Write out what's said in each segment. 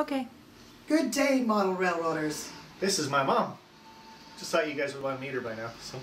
Okay. Good day, model railroaders. This is my mom. Just thought you guys would want to meet her by now. So.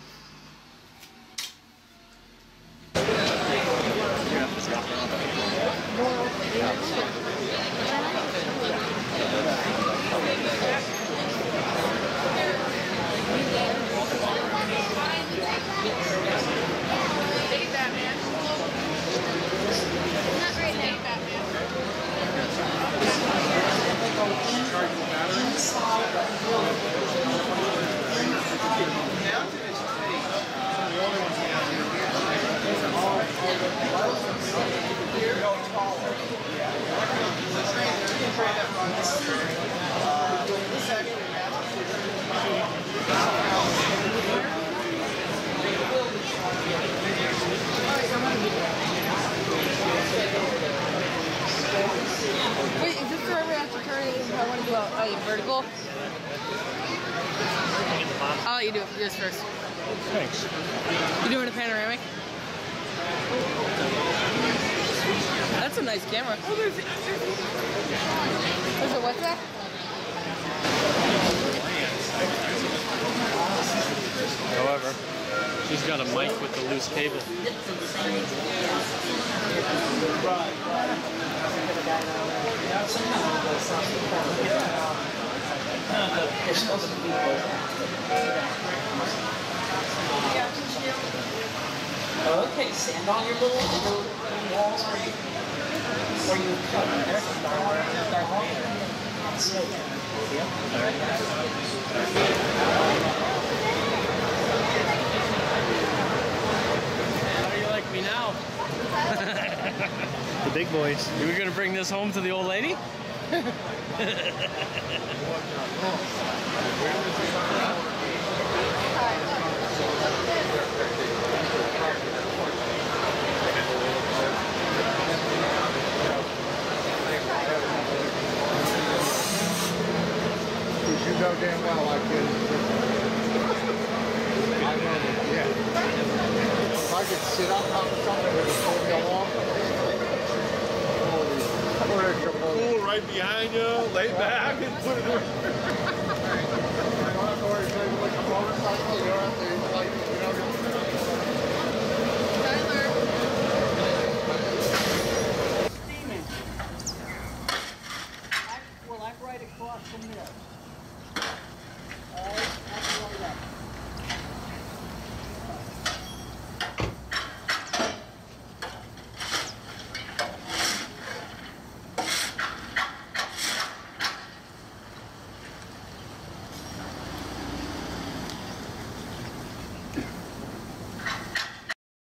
Wait, is this the one we have to turn it? I want to do a, a vertical. I'll let you do it yours first. Thanks. You doing a panoramic? That's a nice camera. Oh, there's, there's a what's that? However, she's got a mic with the loose cable. Okay, stand on your little, little walls where you, where you cut. There's a star Star How do you like me now? The big boys. You were gonna bring this home to the old lady? You know damn well I could. I know yeah. If I could sit up on something that would right behind you, lay back and put it I don't have to worry, so like a motorcycle, you don't have to, like, you know. Well, I'm right across from there.